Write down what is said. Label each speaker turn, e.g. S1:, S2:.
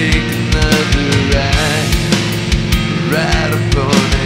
S1: take another ride. Ride upon it